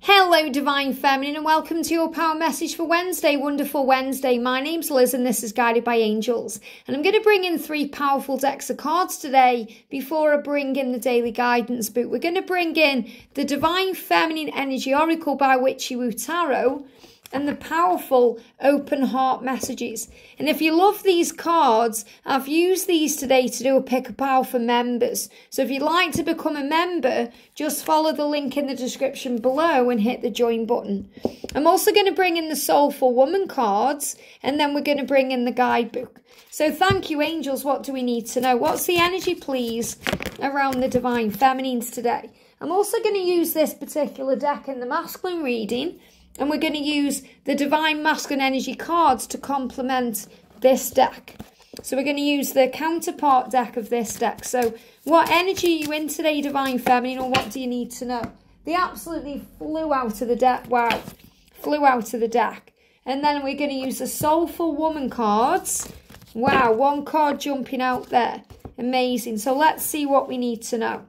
Hello, Divine Feminine, and welcome to your power message for Wednesday, Wonderful Wednesday. My name's Liz, and this is Guided by Angels. And I'm going to bring in three powerful decks of cards today before I bring in the daily guidance book. We're going to bring in the Divine Feminine Energy Oracle by Witchy Woo Tarot and the powerful open heart messages. And if you love these cards, I've used these today to do a pick a pile for members. So if you'd like to become a member, just follow the link in the description below and hit the join button. I'm also going to bring in the Soulful Woman cards and then we're going to bring in the guidebook. So thank you, angels. What do we need to know? What's the energy, please, around the divine feminines today? I'm also going to use this particular deck in the masculine reading and we're going to use the Divine Masculine Energy cards to complement this deck. So we're going to use the counterpart deck of this deck. So what energy are you in today, Divine Feminine, or what do you need to know? They absolutely flew out of the deck. Wow. Flew out of the deck. And then we're going to use the Soulful Woman cards. Wow, one card jumping out there. Amazing. So let's see what we need to know.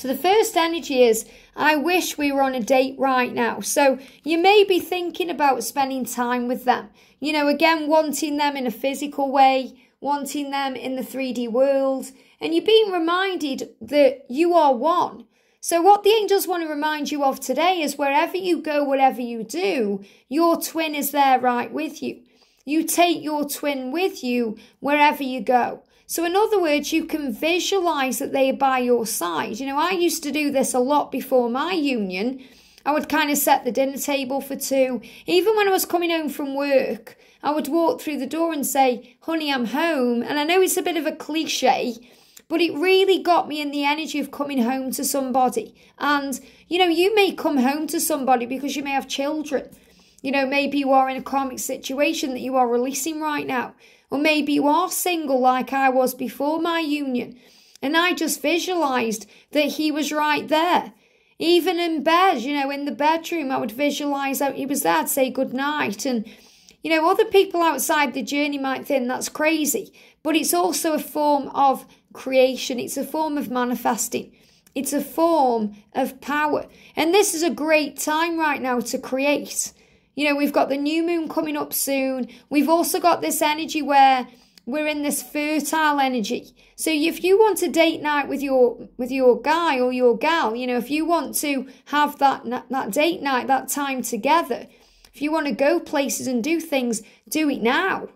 So the first energy is, I wish we were on a date right now. So you may be thinking about spending time with them. You know, again, wanting them in a physical way, wanting them in the 3D world, and you're being reminded that you are one. So what the angels want to remind you of today is wherever you go, whatever you do, your twin is there right with you. You take your twin with you wherever you go. So, in other words, you can visualize that they are by your side. You know, I used to do this a lot before my union. I would kind of set the dinner table for two. Even when I was coming home from work, I would walk through the door and say, Honey, I'm home. And I know it's a bit of a cliche, but it really got me in the energy of coming home to somebody. And, you know, you may come home to somebody because you may have children. You know, maybe you are in a karmic situation that you are releasing right now. Or maybe you are single like I was before my union. And I just visualized that he was right there. Even in bed, you know, in the bedroom, I would visualize that he was there to say good night. And, you know, other people outside the journey might think that's crazy, but it's also a form of creation, it's a form of manifesting. It's a form of power. And this is a great time right now to create. You know, we've got the new moon coming up soon. We've also got this energy where we're in this fertile energy. So if you want a date night with your with your guy or your gal, you know, if you want to have that that date night, that time together, if you want to go places and do things, do it now.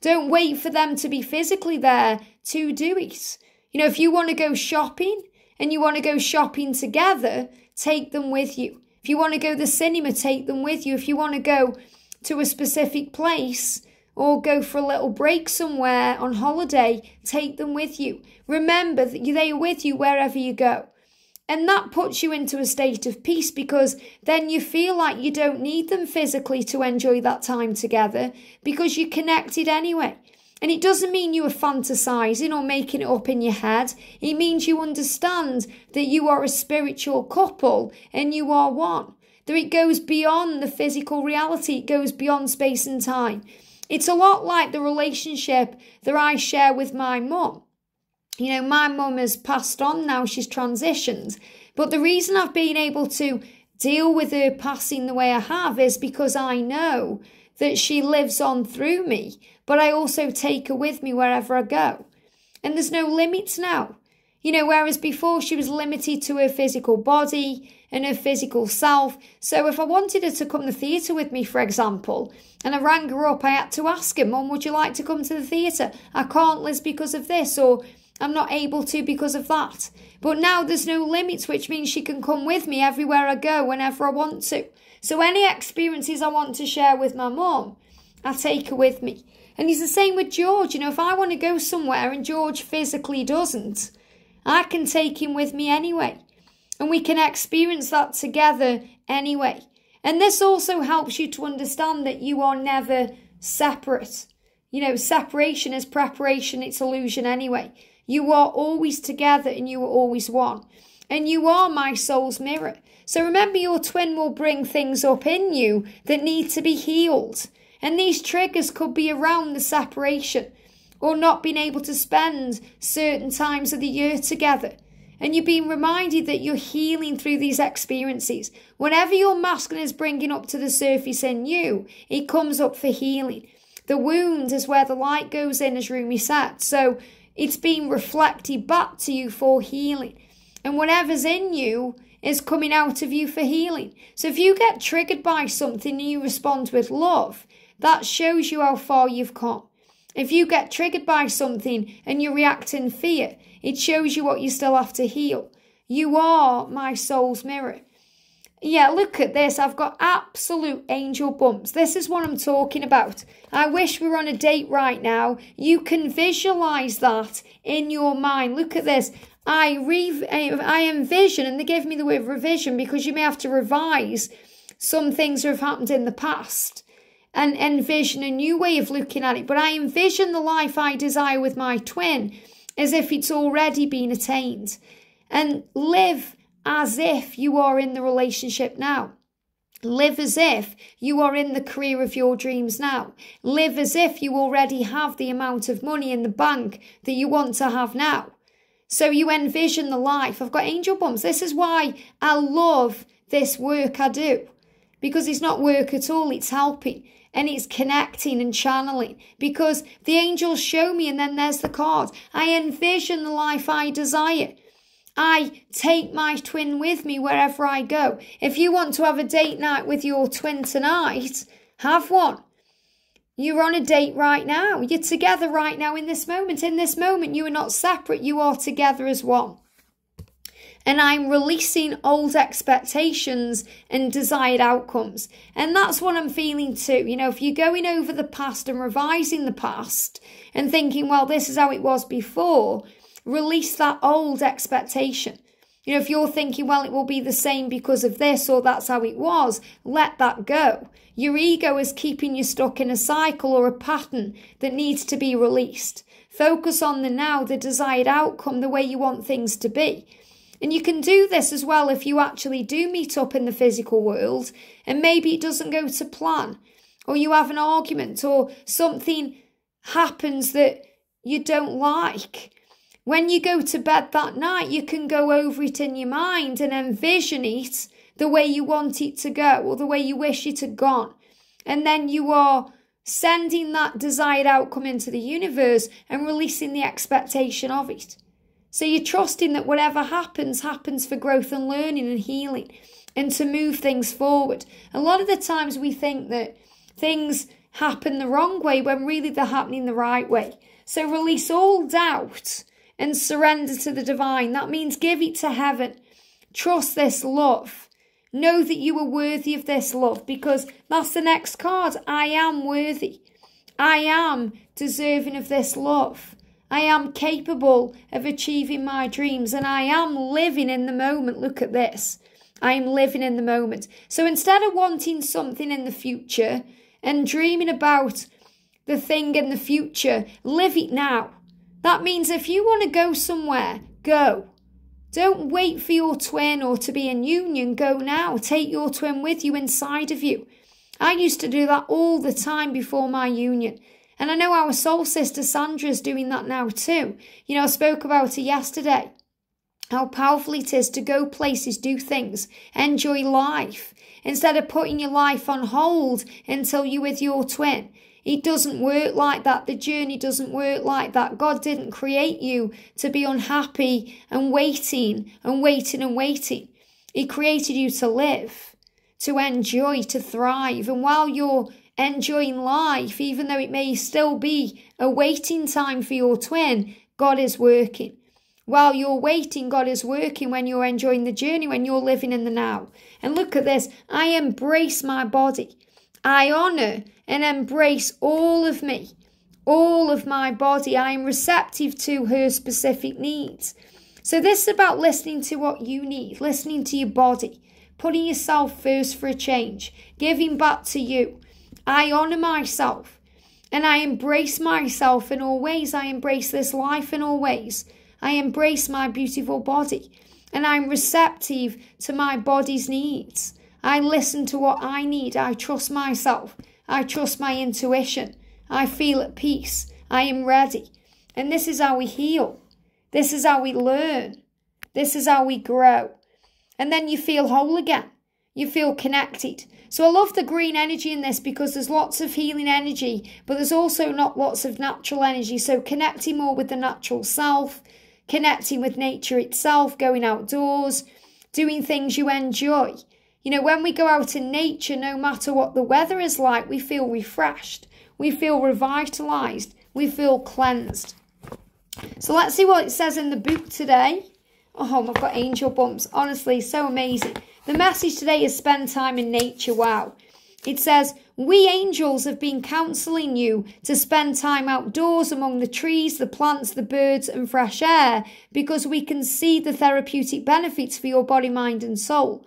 Don't wait for them to be physically there to do it. You know, if you want to go shopping and you want to go shopping together, take them with you. If you want to go to the cinema, take them with you. If you want to go to a specific place or go for a little break somewhere on holiday, take them with you. Remember that they are with you wherever you go. And that puts you into a state of peace because then you feel like you don't need them physically to enjoy that time together because you're connected anyway. And it doesn't mean you are fantasizing or making it up in your head. It means you understand that you are a spiritual couple and you are one. That it goes beyond the physical reality, it goes beyond space and time. It's a lot like the relationship that I share with my mum. You know, my mum has passed on now, she's transitioned. But the reason I've been able to deal with her passing the way I have is because I know that she lives on through me, but I also take her with me wherever I go. And there's no limits now. You know, whereas before she was limited to her physical body and her physical self. So if I wanted her to come to the theatre with me, for example, and I rang her up, I had to ask her, Mum, would you like to come to the theatre? I can't, Liz, because of this, or I'm not able to because of that. But now there's no limits, which means she can come with me everywhere I go whenever I want to. So any experiences I want to share with my mum, I take her with me. And it's the same with George. You know, if I want to go somewhere and George physically doesn't, I can take him with me anyway. And we can experience that together anyway. And this also helps you to understand that you are never separate. You know, separation is preparation, it's illusion anyway. You are always together and you are always one. And you are my soul's mirror. So remember, your twin will bring things up in you that need to be healed. And these triggers could be around the separation or not being able to spend certain times of the year together. And you're being reminded that you're healing through these experiences. Whatever your masculine is bringing up to the surface in you, it comes up for healing. The wound is where the light goes in, as Rumi said. So it's being reflected back to you for healing. And whatever's in you is coming out of you for healing. So if you get triggered by something and you respond with love, that shows you how far you've come. If you get triggered by something and you react in fear, it shows you what you still have to heal. You are my soul's mirror. Yeah, look at this. I've got absolute angel bumps. This is what I'm talking about. I wish we were on a date right now. You can visualize that in your mind. Look at this. I re- I envision, and they gave me the word revision because you may have to revise some things that have happened in the past and envision a new way of looking at it. But I envision the life I desire with my twin as if it's already been attained and live as if you are in the relationship now. Live as if you are in the career of your dreams now. Live as if you already have the amount of money in the bank that you want to have now. So you envision the life. I've got angel bumps. This is why I love this work I do. Because it's not work at all, it's helping and it's connecting and channeling because the angels show me and then there's the card. I envision the life I desire. I take my twin with me wherever I go. If you want to have a date night with your twin tonight, have one. You're on a date right now. You're together right now in this moment. In this moment, you are not separate, you are together as one. And I'm releasing old expectations and desired outcomes. And that's what I'm feeling too. You know, if you're going over the past and revising the past and thinking, well, this is how it was before, Release that old expectation. You know, if you're thinking, well, it will be the same because of this or that's how it was, let that go. Your ego is keeping you stuck in a cycle or a pattern that needs to be released. Focus on the now, the desired outcome, the way you want things to be. And you can do this as well if you actually do meet up in the physical world and maybe it doesn't go to plan, or you have an argument, or something happens that you don't like. When you go to bed that night, you can go over it in your mind and envision it the way you want it to go or the way you wish it had gone. And then you are sending that desired outcome into the universe and releasing the expectation of it. So you're trusting that whatever happens, happens for growth and learning and healing and to move things forward. A lot of the times we think that things happen the wrong way when really they're happening the right way. So release all doubt and surrender to the divine. That means give it to heaven. Trust this love. Know that you are worthy of this love because that's the next card. I am worthy. I am deserving of this love. I am capable of achieving my dreams and I am living in the moment. Look at this. I am living in the moment. So instead of wanting something in the future and dreaming about the thing in the future, live it now. That means if you want to go somewhere, go. Don't wait for your twin or to be in union. Go now. Take your twin with you inside of you. I used to do that all the time before my union. And I know our soul sister Sandra is doing that now too. You know, I spoke about it yesterday. How powerful it is to go places, do things, enjoy life, instead of putting your life on hold until you're with your twin. It doesn't work like that. The journey doesn't work like that. God didn't create you to be unhappy and waiting and waiting and waiting. He created you to live, to enjoy, to thrive. And while you're enjoying life, even though it may still be a waiting time for your twin, God is working. While you're waiting, God is working when you're enjoying the journey, when you're living in the now. And look at this I embrace my body. I honour and embrace all of me, all of my body. I am receptive to her specific needs. So, this is about listening to what you need, listening to your body, putting yourself first for a change, giving back to you. I honour myself and I embrace myself in all ways. I embrace this life in all ways. I embrace my beautiful body and I'm receptive to my body's needs. I listen to what I need. I trust myself. I trust my intuition. I feel at peace. I am ready. And this is how we heal. This is how we learn. This is how we grow. And then you feel whole again. You feel connected. So I love the green energy in this because there's lots of healing energy, but there's also not lots of natural energy. So connecting more with the natural self, connecting with nature itself, going outdoors, doing things you enjoy. You know, when we go out in nature, no matter what the weather is like, we feel refreshed, we feel revitalized, we feel cleansed. So let's see what it says in the book today. Oh, I've got angel bumps. Honestly, so amazing. The message today is spend time in nature. Wow. It says, We angels have been counseling you to spend time outdoors among the trees, the plants, the birds, and fresh air because we can see the therapeutic benefits for your body, mind, and soul.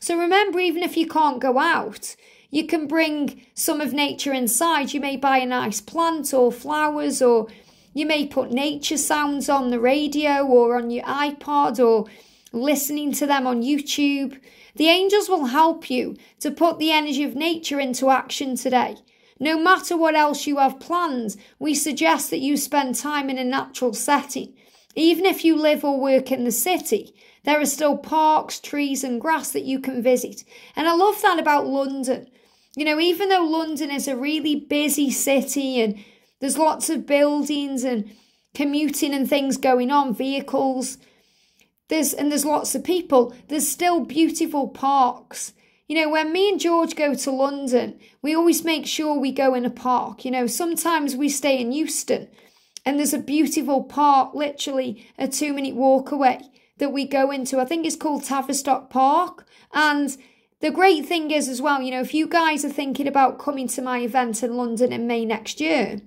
So remember, even if you can't go out, you can bring some of nature inside. You may buy a nice plant or flowers, or you may put nature sounds on the radio or on your iPod or listening to them on YouTube. The angels will help you to put the energy of nature into action today. No matter what else you have planned, we suggest that you spend time in a natural setting. Even if you live or work in the city, there are still parks, trees, and grass that you can visit. And I love that about London. You know, even though London is a really busy city and there's lots of buildings and commuting and things going on, vehicles, there's and there's lots of people, there's still beautiful parks. You know, when me and George go to London, we always make sure we go in a park. You know, sometimes we stay in Euston and there's a beautiful park literally a two minute walk away that we go into. I think it's called Tavistock Park. And the great thing is as well, you know, if you guys are thinking about coming to my event in London in May next year,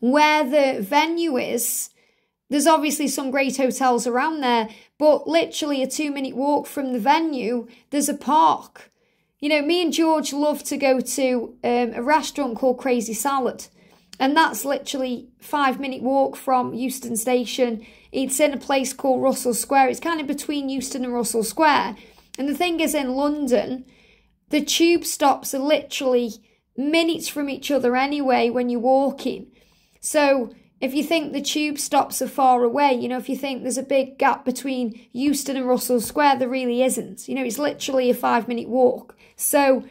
where the venue is, there's obviously some great hotels around there, but literally a two minute walk from the venue, there's a park. You know, me and George love to go to um, a restaurant called Crazy Salad, and that's literally five minute walk from Euston Station. It's in a place called Russell Square. It's kind of between Euston and Russell Square. And the thing is, in London, the tube stops are literally minutes from each other anyway when you're walking. So if you think the tube stops are far away, you know, if you think there's a big gap between Euston and Russell Square, there really isn't. You know, it's literally a five minute walk. So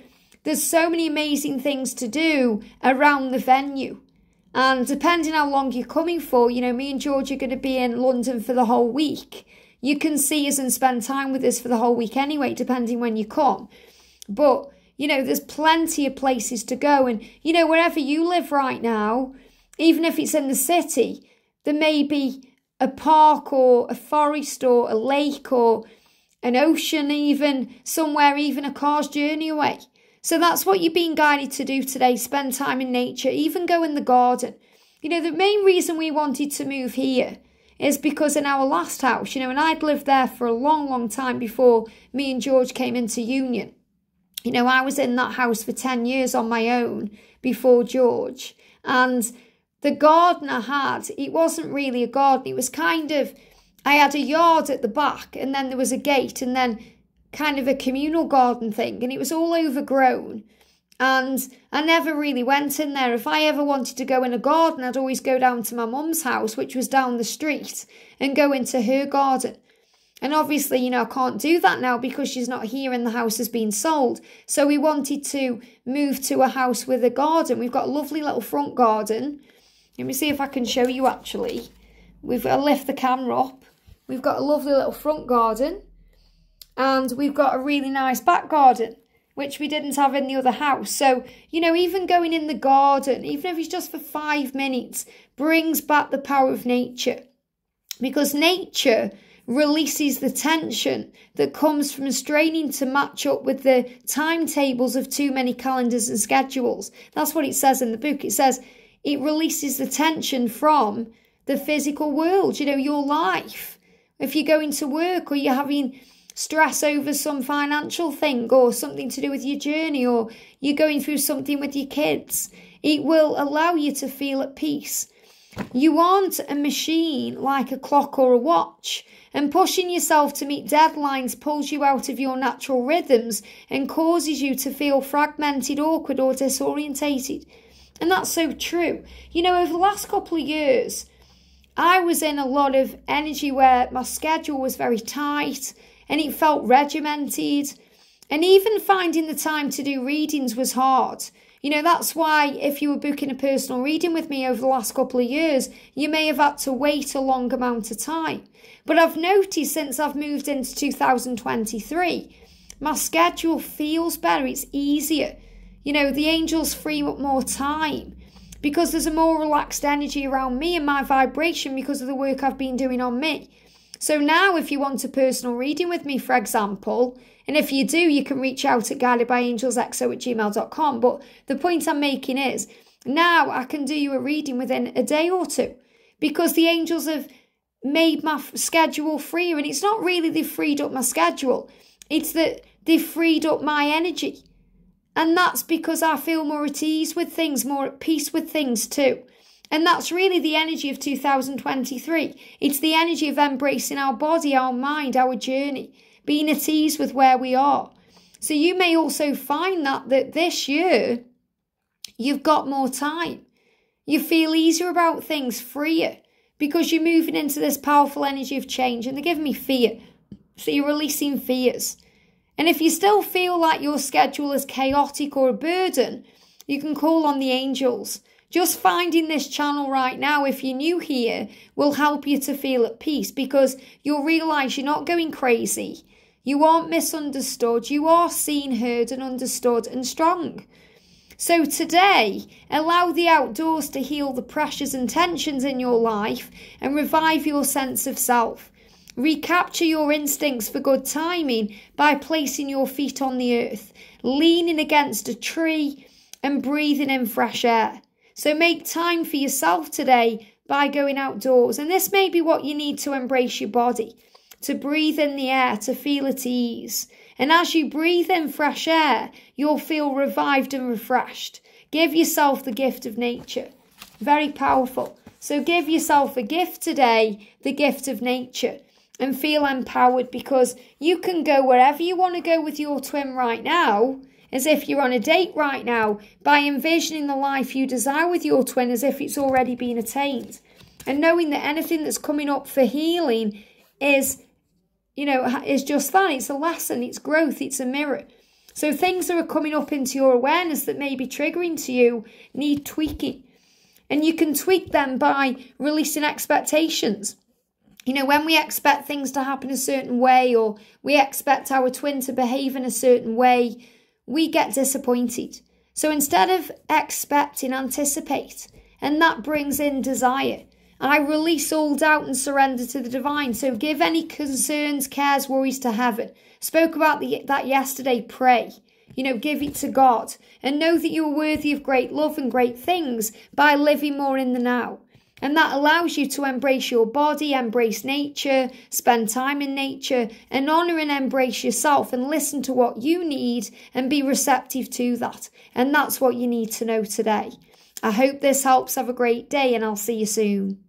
there's so many amazing things to do around the venue. And depending how long you're coming for, you know, me and George are going to be in London for the whole week. You can see us and spend time with us for the whole week anyway, depending when you come. But, you know, there's plenty of places to go. And, you know, wherever you live right now, even if it's in the city, there may be a park or a forest or a lake or an ocean, even somewhere, even a car's journey away. So that's what you're being guided to do today spend time in nature, even go in the garden. You know, the main reason we wanted to move here is because in our last house, you know, and I'd lived there for a long, long time before me and George came into union. You know, I was in that house for 10 years on my own before George. And the garden I had, it wasn't really a garden. It was kind of, I had a yard at the back and then there was a gate and then kind of a communal garden thing and it was all overgrown. And I never really went in there. If I ever wanted to go in a garden, I'd always go down to my mum's house, which was down the street, and go into her garden. And obviously, you know, I can't do that now because she's not here and the house has been sold. So we wanted to move to a house with a garden. We've got a lovely little front garden let me see if I can show you actually. We've to lift the camera up. We've got a lovely little front garden. And we've got a really nice back garden, which we didn't have in the other house. So, you know, even going in the garden, even if it's just for five minutes, brings back the power of nature. Because nature releases the tension that comes from straining to match up with the timetables of too many calendars and schedules. That's what it says in the book. It says it releases the tension from the physical world, you know, your life. If you're going to work or you're having stress over some financial thing or something to do with your journey or you're going through something with your kids, it will allow you to feel at peace. You aren't a machine like a clock or a watch, and pushing yourself to meet deadlines pulls you out of your natural rhythms and causes you to feel fragmented, awkward, or disorientated. And that's so true. You know, over the last couple of years, I was in a lot of energy where my schedule was very tight and it felt regimented. And even finding the time to do readings was hard. You know, that's why if you were booking a personal reading with me over the last couple of years, you may have had to wait a long amount of time. But I've noticed since I've moved into 2023, my schedule feels better, it's easier. You know, the angels free up more time because there's a more relaxed energy around me and my vibration because of the work I've been doing on me. So now, if you want a personal reading with me, for example, and if you do, you can reach out at guidedbyangelsxo at gmail.com. But the point I'm making is now I can do you a reading within a day or two because the angels have made my schedule freer. And it's not really they've freed up my schedule, it's that they've freed up my energy. And that's because I feel more at ease with things, more at peace with things too. And that's really the energy of 2023. It's the energy of embracing our body, our mind, our journey, being at ease with where we are. So you may also find that that this year you've got more time. You feel easier about things, freer, because you're moving into this powerful energy of change and they're giving me fear. So you're releasing fears. And if you still feel like your schedule is chaotic or a burden, you can call on the angels. Just finding this channel right now, if you're new here, will help you to feel at peace because you'll realize you're not going crazy. You aren't misunderstood. You are seen, heard, and understood and strong. So today, allow the outdoors to heal the pressures and tensions in your life and revive your sense of self. Recapture your instincts for good timing by placing your feet on the earth, leaning against a tree, and breathing in fresh air. So make time for yourself today by going outdoors. And this may be what you need to embrace your body, to breathe in the air, to feel at ease. And as you breathe in fresh air, you'll feel revived and refreshed. Give yourself the gift of nature. Very powerful. So give yourself a gift today, the gift of nature and feel empowered because you can go wherever you want to go with your twin right now, as if you're on a date right now, by envisioning the life you desire with your twin as if it's already been attained. And knowing that anything that's coming up for healing is, you know, is just that it's a lesson, it's growth, it's a mirror. So things that are coming up into your awareness that may be triggering to you need tweaking. And you can tweak them by releasing expectations you know, when we expect things to happen a certain way or we expect our twin to behave in a certain way, we get disappointed. So instead of expecting, anticipate. And that brings in desire. And I release all doubt and surrender to the divine. So give any concerns, cares, worries to heaven. Spoke about the, that yesterday. Pray. You know, give it to God. And know that you are worthy of great love and great things by living more in the now. And that allows you to embrace your body, embrace nature, spend time in nature, and honor and embrace yourself and listen to what you need and be receptive to that. And that's what you need to know today. I hope this helps. Have a great day, and I'll see you soon.